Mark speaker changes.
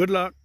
Speaker 1: Good luck.